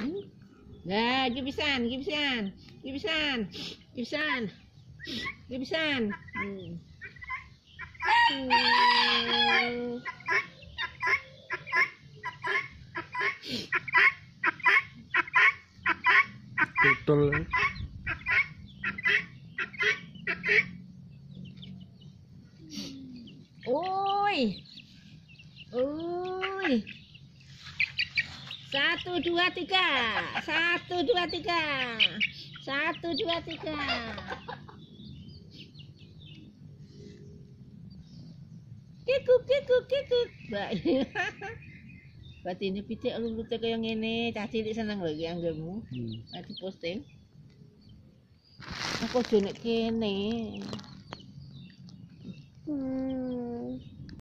Nah, gibisan, gibisan, gibisan, gibisan, gibisan. Hmm. Hmm. Tutul. Oi. Oi. Satu, dua, tiga. Satu, dua, tiga. Satu, dua, tiga. Kikuk, kikuk, kikuk. Mbak. Berarti ini pitik lu kaya ngene, cah cilik seneng lho iki anggelmu. Hmm. Nek diposting. Aku aja nek kene.